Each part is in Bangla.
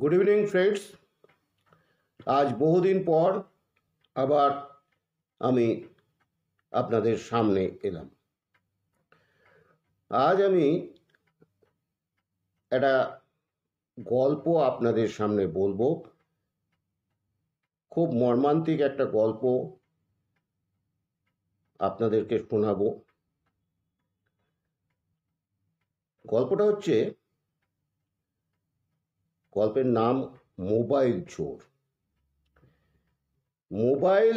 গুড ইভিনিং ফ্রেন্ডস আজ বহুদিন পর আবার আমি আপনাদের সামনে এলাম। আজ আমি একটা গল্প আপনাদের সামনে বলব। খুব মর্মান্তিক একটা গল্প আপনাদেরকে শোনাবো। গল্পটা হচ্ছে গল্পের নাম মোবাইল চোর। মোবাইল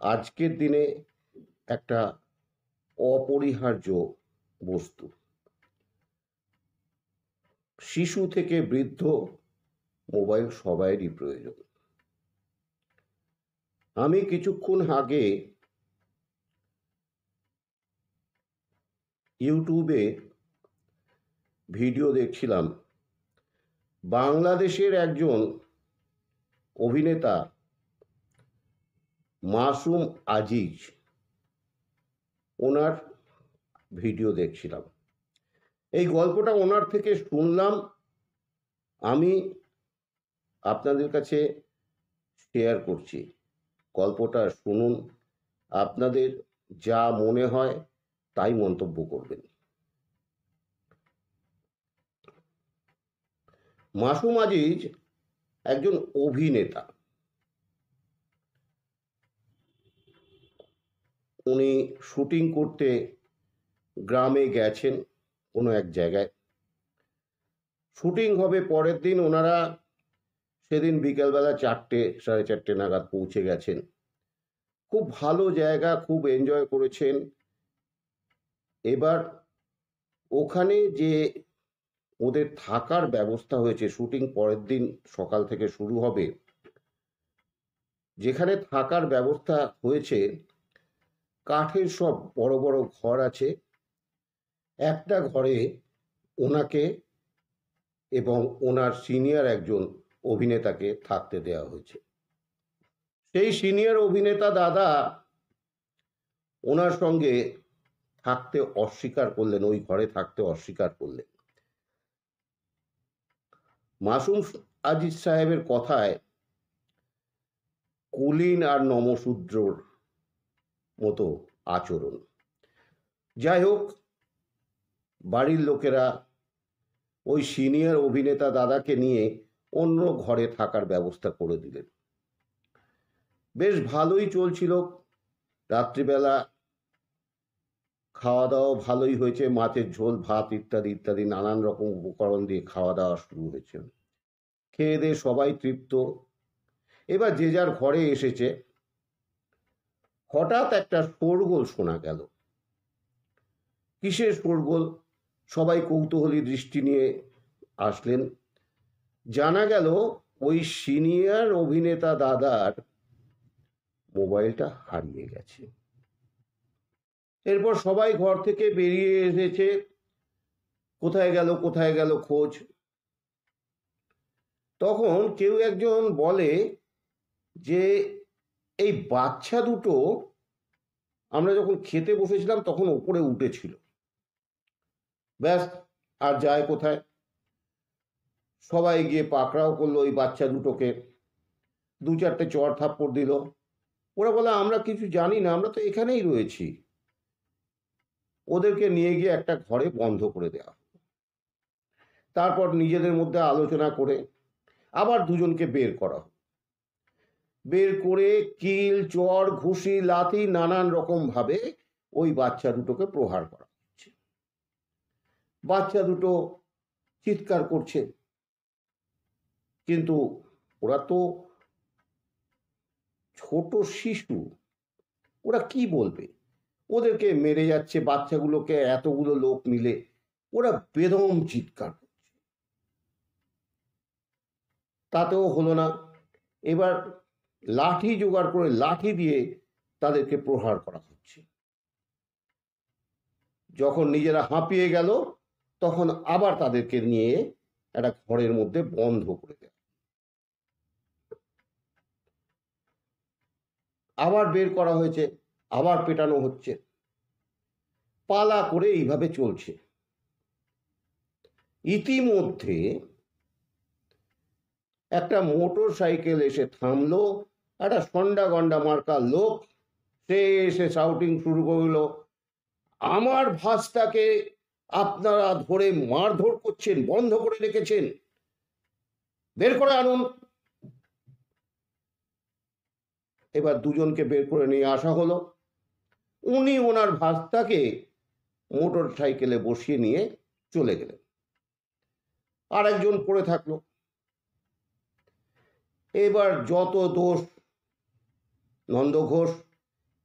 আজকের দিনে একটা অপরিহার্য বস্তু। শিশু থেকে বৃদ্ধ মোবাইল সবাইরই প্রয়োজন। আমি কিছুক্ষণ আগে ইউটিউবে ভিডিও দেখছিলাম বাংলাদেশের একজন অভিনেতা মাসুম আজিজ, ওনার ভিডিও দেখছিলাম। এই গল্পটা ওনার থেকে শুনলাম। আমি আপনাদের কাছে শেয়ার করছি। গল্পটা শুনুন। আপনাদের যা মনে হয় তাই মন্তব্য করবেন। মাসুম আজিজ একজন অভিনেতা। উনি শুটিং করতে গ্রামে গেছেন কোনো এক জায়গায়। শুটিং হবে পরের দিন, ওনারা সেদিন বিকেলবেলা চারটে, সাড়ে চারটে নাগাদ পৌঁছে গেছেন। খুব ভালো জায়গা, খুব এনজয় করেছেন। এবার ওখানে যে ওদের থাকার ব্যবস্থা হয়েছে। শুটিং পরের দিন সকাল থেকে শুরু হবে। যেখানে থাকার ব্যবস্থা হয়েছে, কাঠের সব বড় বড় ঘর আছে। একটা ঘরে ওনাকে এবং ওনার সিনিয়র একজন অভিনেতাকে থাকতে দেওয়া হয়েছে। সেই সিনিয়র অভিনেতা দাদা ওনার সঙ্গে থাকতে অস্বীকার করলেন, ওই ঘরে থাকতে অস্বীকার করলেন। মাসুম আজিজ সাহেবের কথায় কুলিন আর নমশূদ্রর মতো আচরণ। যাই হোক, বাড়ির লোকেরা ওই সিনিয়র অভিনেতা দাদাকে নিয়ে অন্য ঘরে থাকার ব্যবস্থা করে দিলেন। বেশ ভালোই চলছিল। রাত্রিবেলা খাওয়া দাওয়া ভালোই হয়েছে, মাছের ঝোল, ভাত ইত্যাদি ইত্যাদি, নানান রকম উপকরণ দিয়ে খাওয়া দাওয়া শুরু হয়েছে। খেয়ে দিয়ে সবাই তৃপ্ত। এবার যে যার ঘরে এসেছে, হঠাৎ একটা শোরগোল শোনা গেল। কিসের শোরগোল? সবাই কৌতূহলী দৃষ্টি নিয়ে আসলেন। জানা গেল ওই সিনিয়র অভিনেতা দাদার মোবাইলটা হারিয়ে গেছে। এরপর সবাই ঘর থেকে বেরিয়ে এসেছে। কোথায় গেল কোথায় গেল খোঁজ। তখন কেউ একজন বলে যে, এই বাচ্চা দুটো আমরা যখন খেতে বসেছিলাম তখন ওপরে উঠেছিল। ব্যাস, আর যায় কোথায়? সবাই গিয়ে পাকড়াও করল ওই বাচ্চা দুটোকে। দু চারটে চর থাপ্পড় দিল। ওরা বলে, আমরা কিছু জানি না, আমরা তো এখানেই রয়েছি। ওদেরকে নিয়ে গিয়ে একটা ঘরে বন্ধ করে দেওয়া তারপর নিজেদের মধ্যে আলোচনা করে আবার দুজনকে বের করা বের করে কিল, চর, ঘুষি, লাথি নানান রকম ভাবে ওই বাচ্চা দুটোকে প্রহার করা হচ্ছে। বাচ্চা দুটো চিৎকার করছে। কিন্তু ওরা তো ছোট শিশু, ওরা কি বলবে? ওদেরকে মেরে যাচ্ছে, বাচ্চাগুলোকে এতগুলো লোক মিলে ওরা বেদম চিৎকার করছে। তাতেও হলো না। এবার লাঠি জোগাড় করে লাঠি দিয়ে তাদেরকে প্রহার করা হচ্ছে। যখন নিজেরা হাঁপিয়ে গেল, তখন আবার তাদেরকে নিয়ে একটা ঘরের মধ্যে বন্ধ করে দেয়। আবার বের করা হয়েছে। আবার পেটানো হচ্ছে। পালা করে এইভাবে চলছে। ইতিমধ্যে একটা মোটর সাইকেল এসে থামলো, একটা সন্ডা গন্ডা মার্কা লোক, সে এসে শাউটিং শুরু করল, আমার ভাসটাকে আপনারা ধরে মারধর করছেন, বন্ধ করে রেখেছেন। বের করে আনুন। এবার দুজনকে বের করে নিয়ে আসা হলো। উনি ওনার ভাস্তাকে মোটর সাইকেলে বসিয়ে নিয়ে চলে গেলেন। আর একজন পড়ে থাকল। এবার যত দোষ নন্দ ঘোষ,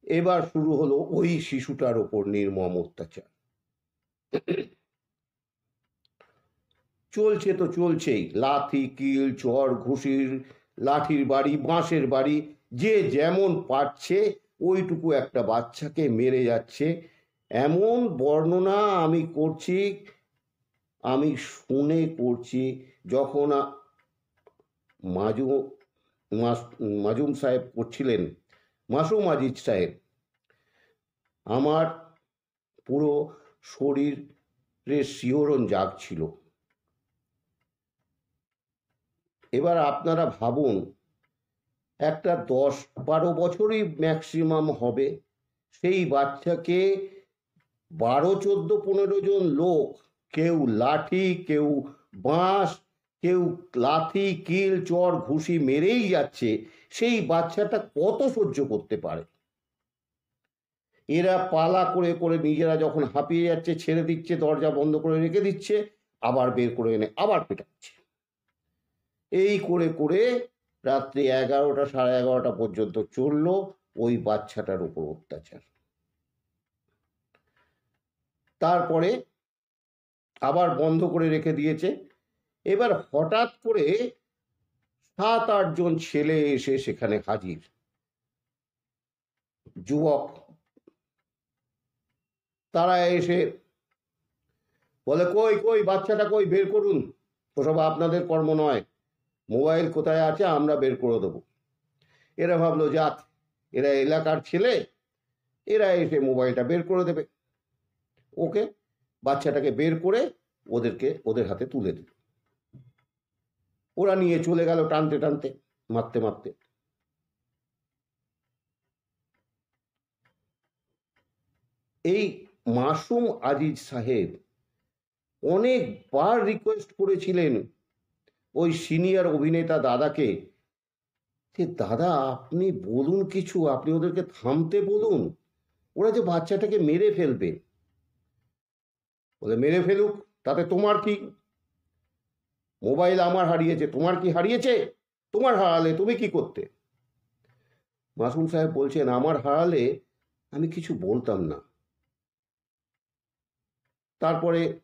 এবার শুরু হলো ওই শিশুটার ওপর নির্মম অত্যাচার। চলছে তো চলছেই, লাথি, কিল, চর, ঘুষির, লাঠির বাড়ি, বাঁশের বাড়ি, যে যেমন পারছে ওইটুকু একটা বাচ্চাকে মেরে যাচ্ছে। এমন বর্ণনা আমি করছি, আমি শুনে করছি যখন মাজু মাজুম সাহেব করছিলেন, মাসুম আজিজ সাহেব। আমার পুরো শরীরের শিহরণ জাগছিল। এবার আপনারা ভাবুন একটা দশ বারো বছরই ম্যাক্সিমাম হবে। সেই বাচ্চাকে বারো, চোদ্দ, পনেরো জন লোক, কেউ লাঠি, কেউ বাঁশ, কেউ লাথি, কিল, চর, ঘুষি মেরেই যাচ্ছে। সেই বাচ্চাটা কত সহ্য করতে পারে? এরা পালা করে করে নিজেরা যখন হাঁপিয়ে যাচ্ছে, ছেড়ে দিচ্ছে, দরজা বন্ধ করে রেখে দিচ্ছে, আবার বের করে এনে আবার পেটাচ্ছে। এই করে করে রাত্রি এগারোটা, সাড়ে এগারোটা পর্যন্ত চলল ওই বাচ্চাটার উপর অত্যাচার। তারপরে আবার বন্ধ করে রেখে দিয়েছে। এবার হঠাৎ করে সাত আটজন ছেলে এসে সেখানে হাজির। যুবক, তারা এসে বলে, কই কই, বাচ্চাটা কই? বের করুন। ওসব আপনাদের কর্ম নয়। মোবাইল কোথায় আছে আমরা বের করে দেবো। এরা ভাবলো, যাক, এরা এলাকার ছেলে, এরা এসে মোবাইলটা বের করে দেবে। ওকে বাচ্চাটাকে বের করে ওদেরকে ওদের হাতে তুলে দিল। ওরা নিয়ে চলে গেল টানতে টানতে, মারতে মারতে। এই মাসুম আজিজ সাহেব অনেকবার রিকোয়েস্ট করেছিলেন ওই সিনিয়র অভিনেতা দাদাকে যে দাদা, আপনি বলুন কিছু, আপনি ওদেরকে থামতে বলুন। ওরা যে বাচ্চাটাকে মেরে ফেলবে। বলে, মেরে ফেলুক, তাতে তোমার কি? মোবাইল আমার হারিয়েছে, তোমার কি হারিয়েছে? তোমার হারালে তুমি কি করতে? মাসুম সাহেব বলছেন, আমার হারালে আমি কিছু বলতাম না। তারপরে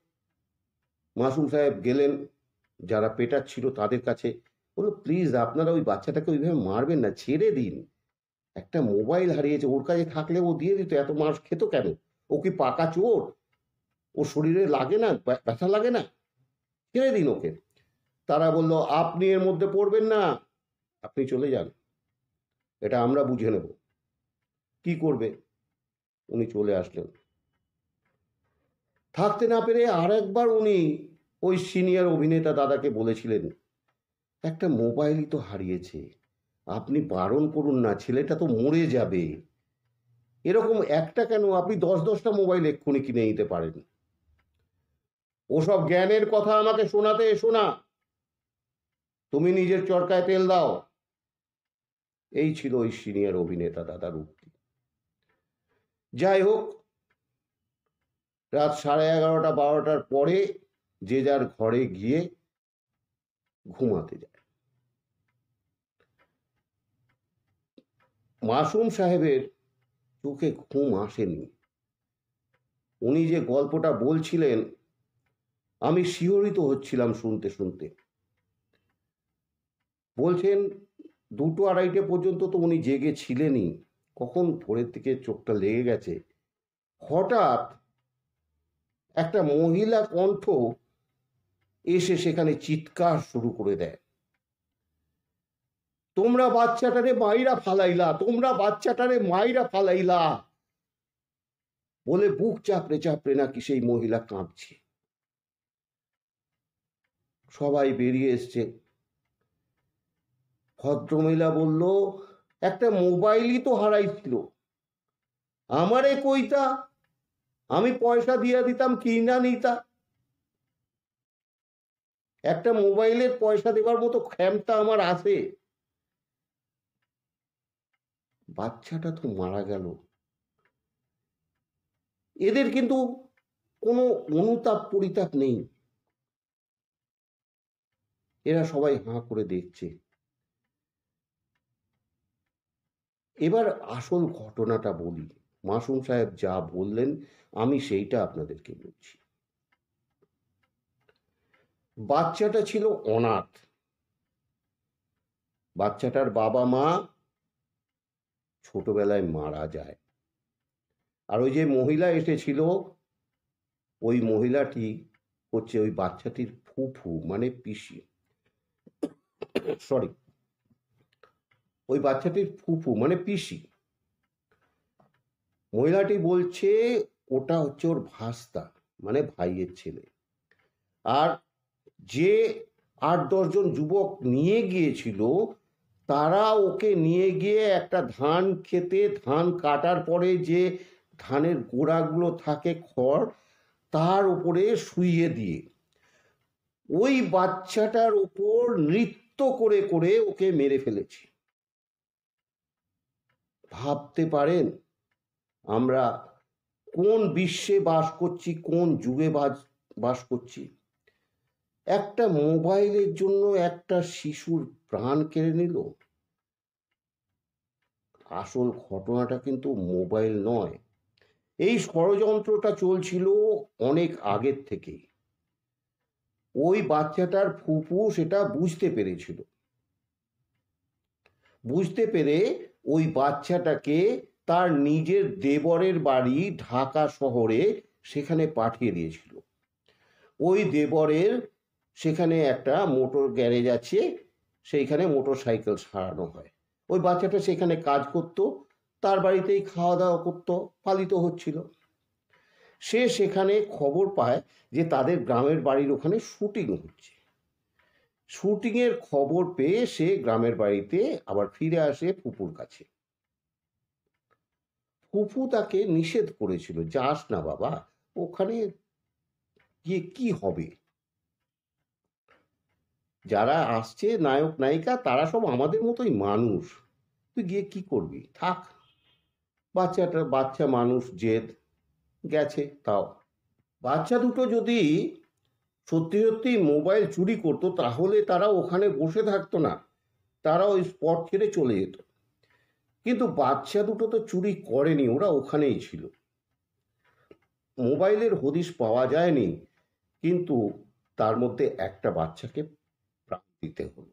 মাসুম সাহেব গেলেন যারা পেটার ছিল তাদের কাছে বলল প্লিজ আপনারা ওই বাচ্চাটাকে ওইভাবে মারবেন না, ছেড়ে দিন। একটা মোবাইল হারিয়েছে, ওর কাছে থাকলে ও দিয়ে দিত, এত মাস খেত কেন? ও কি পাকা চোর? ও শরীরে লাগে না ব্যথা লাগে না? ছেড়ে দিন ওকে। তারা বলল, আপনি এর মধ্যে পড়বেন না, আপনি চলে যান। এটা আমরা বুঝে নেব। কি করবে? উনি চলে আসলেন। থাকতে না পেরে আর একবার উনি ওই সিনিয়র অভিনেতা দাদাকে বলেছিলেন, একটা মোবাইলই তো হারিয়েছে, আপনি বারণ করুন না, ছেলেটা তো মরে যাবে। এরকম একটা কেন? আপনি দশ দশটা মোবাইল এক্ষুনি কিনে নিতে পারেন। ওসব জ্ঞানের কথা আমাকে শোনাতে এসো না। তুমি নিজের চরকায় তেল দাও। এই ছিল ওই সিনিয়র অভিনেতা দাদার উক্তি। যাই হোক, রাত সাড়ে এগারোটা, বারোটার পরে যে যার ঘরে গিয়ে ঘুমাতে যায়। মাসুম সাহেবের চোখে ঘুম আসেনি। উনি যে গল্পটা বলছিলেন, আমি শিহরিত হচ্ছিলাম শুনতে শুনতে। বলছেন, দুটো আড়াইটে পর্যন্ত তো উনি জেগে ছিলেনই। কখন ভোরের দিকে চোখটা লেগে গেছে? হঠাৎ একটা মহিলা কণ্ঠ এসে সেখানে চিৎকার শুরু করে দেয়। তোমরা বাচ্চাটারে মাইরা ফালাইলা, তোমরা বাচ্চাটারে মাইরা ফালাইলা। বলে বুক চাপড়ে চাপড়ে নাকি সেই মহিলা কাঁদছে সবাই বেরিয়ে এসছে। ভদ্রমহিলা বলল, একটা মোবাইলই তো হারাইছিল। আমারে কইতা, আমি পয়সা দিয়া দিতাম, কিনা নিতা। একটা মোবাইলের পয়সা দেবার মতো ক্ষমতা আমার আছে। বাচ্চাটা তো মারা গেল। এদের কিন্তু কোনো অনুতাপ পরিতাপ নেই। এরা সবাই হাঁ করে দেখছে। এবার আসল ঘটনাটা বলি। মাসুম সাহেব যা বললেন, আমি সেইটা আপনাদেরকে বলছি। বাচ্চাটা ছিল অনাথ। বাচ্চাটার বাবা মা ছোটবেলায় মারা যায়। আর ওই যে মহিলা এসেছিল, ওই মহিলাটি হচ্ছে ওই বাচ্চাটির ফুফু মানে পিসি। সরি ওই বাচ্চাটির ফুফু মানে পিসি। মহিলাটি বলছে, ওটা হচ্ছে ওর ভাস্তা মানে ভাইয়ের ছেলে। আর যে আট দশজন যুবক নিয়ে গিয়েছিল, তারা ওকে নিয়ে গিয়ে একটা ধান খেতে, ধান কাটার পরে যে ধানের গোড়াগুলো থাকে খড়, তার উপরে শুইয়ে দিয়ে। ওই বাচ্চাটার উপর নৃত্য করে করে ওকে মেরে ফেলেছে। ভাবতে পারেন আমরা কোন বিশ্বে বাস করছি, কোন যুগে বাস করছি? একটা মোবাইলের জন্য একটা শিশুর প্রাণ কেড়ে নিল। আসল ঘটনাটা কিন্তু মোবাইল নয়। এই ষড়যন্ত্রটা চলছিল অনেক আগের থেকেই। ওই বাচ্চাটার ফুপু সেটা বুঝতে পেরেছিল। বুঝতে পেরে ওই বাচ্চাটাকে তার নিজের দেবরের বাড়ি ঢাকা শহরে সেখানে পাঠিয়ে দিয়েছিল। ওই দেবরের সেখানে একটা মোটর গ্যারেজ আছে, সেইখানে মোটর সাইকেল সারানো হয়। ওই বাচ্চাটা সেখানে কাজ করত, তার বাড়িতেই খাওয়া দাওয়া করতো, পালিত হচ্ছিল। সে সেখানে খবর পায় যে তাদের গ্রামের বাড়ির ওখানে শুটিং হচ্ছে। শুটিংয়ের খবর পেয়ে সে গ্রামের বাড়িতে আবার ফিরে আসে ফুপুর কাছে। ফুফু তাকে নিষেধ করেছিল, যাস না বাবা, ওখানে গিয়ে কি হবে? যারা আসছে নায়ক, নায়িকা, তারা সব আমাদের মতোই মানুষ। তুই গিয়ে কি করবি? থাক। বাচ্চাটা, বাচ্চা মানুষ, জেদ। গেছে, তাও। বাচ্চা দুটো যদি সত্যি সত্যি মোবাইল চুরি করতো, তাহলে তারা ওখানে বসে থাকতো না। তারা ওই স্পট ছেড়ে চলে যেত। কিন্তু বাচ্চা দুটো তো চুরি করেনি, ওরা ওখানেই ছিল। মোবাইলের হদিশ পাওয়া যায়নি, কিন্তু তার মধ্যে একটা বাচ্চাকে দিতে হলো।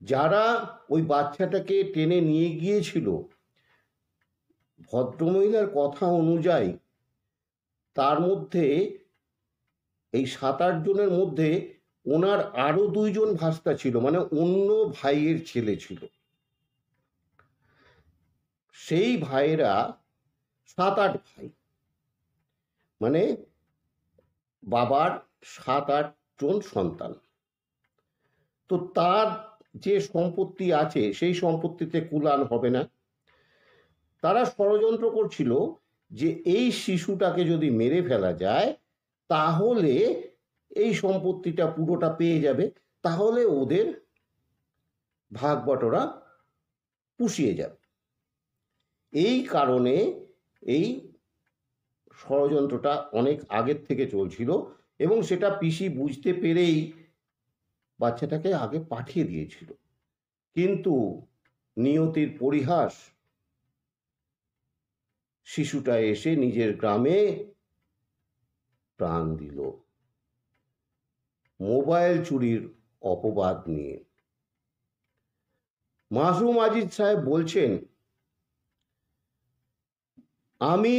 যারা ওই বাচ্চাটাকে টেনে নিয়ে গিয়েছিল, ভদ্রমহিলার কথা অনুযায়ী, তার মধ্যে, এই সাত আট জনের মধ্যে ওনার আরও দুইজন ভাস্তা ছিল মানে অন্য ভাইয়ের ছেলে ছিল। সেই ভাইয়েরা সাত আট ভাই মানে বাবার সাত আট জন সন্তান। তো তার যে সম্পত্তি আছে, সেই সম্পত্তিতে কুলান হবে না। তারা ষড়যন্ত্র করছিল যে এই শিশুটাকে যদি মেরে ফেলা যায়, তাহলে এই সম্পত্তিটা পুরোটা পেয়ে যাবে। তাহলে ওদের ভাগ বটরা পুষিয়ে যাবে। এই কারণে এই ষড়যন্ত্রটা অনেক আগের থেকে চলছিল। এবং সেটা পিসি বুঝতে পেরেই বাচ্চাটাকে আগে পাঠিয়ে দিয়েছিল। কিন্তু নিয়তির পরিহাস, শিশুটা এসে নিজের গ্রামে প্রাণ দিল। মোবাইল চুরির অপবাদ নিয়ে। মাসুম আজিজ সাহেব বলছেন, আমি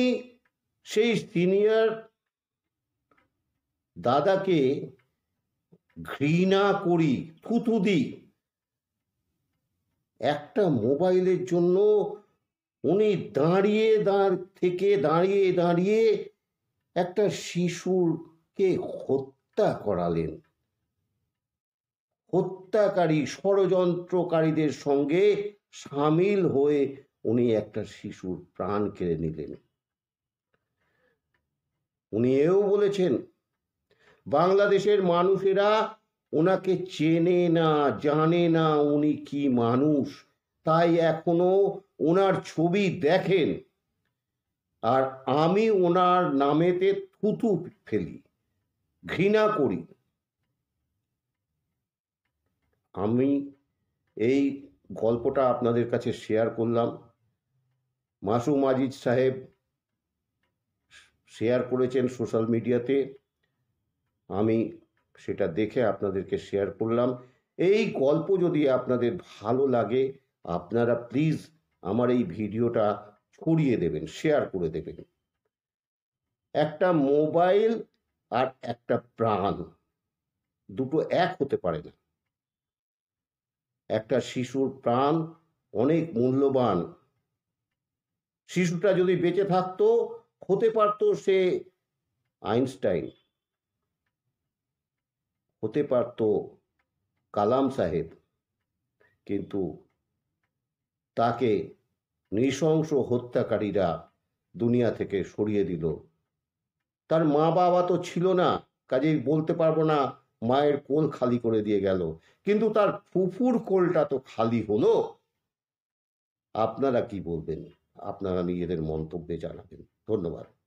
সেই সিনিয়র দাদাকে ঘৃণা করি, থুতু দিই। একটা মোবাইলের জন্য উনি দাঁড়িয়ে দাঁড়, থেকে দাঁড়িয়ে দাঁড়িয়ে একটা শিশুরকে হত্যা করালেন। হত্যাকারী, ষড়যন্ত্রকারীদের সঙ্গে সামিল হয়ে উনি একটা শিশুর প্রাণ কেড়ে নিলেন। উনি এও বলেছেন বাংলাদেশের মানুষেরা ওনাকে চেনে না, জানে না উনি কি মানুষ। তাই এখনও ওনার ছবি দেখেন। আর আমি ওনার নামেতে থুতু ফেলি, ঘৃণা করি। আমি এই গল্পটা আপনাদের কাছে শেয়ার করলাম। মাসুম আজিজ সাহেব শেয়ার করেছেন সোশ্যাল মিডিয়াতে। আমি সেটা দেখে আপনাদেরকে শেয়ার করলাম। এই গল্প যদি আপনাদের ভালো লাগে, আপনারা প্লিজ আমার এই ভিডিওটা ছড়িয়ে দেবেন শেয়ার করে দেবেন। একটা মোবাইল আর একটা প্রাণ, দুটো এক হতে পারে না। একটা শিশুর প্রাণ অনেক মূল্যবান। শিশুটা যদি বেঁচে থাকতো, হতে পারতো সে আইনস্টাইন। হতে পারতো কালাম সাহেব। কিন্তু তাকে নৃশংস হত্যাকারীরা দুনিয়া থেকে সরিয়ে দিল। তার মা বাবা তো ছিল না, কাজেই বলতে পারব না, মায়ের কোল খালি করে দিয়ে গেল। কিন্তু তার ফুফুর কোলটা তো খালি হলো। আপনারা কি বলবেন? আপনারা নিজেদের মন্তব্যে জানাবেন। ধন্যবাদ।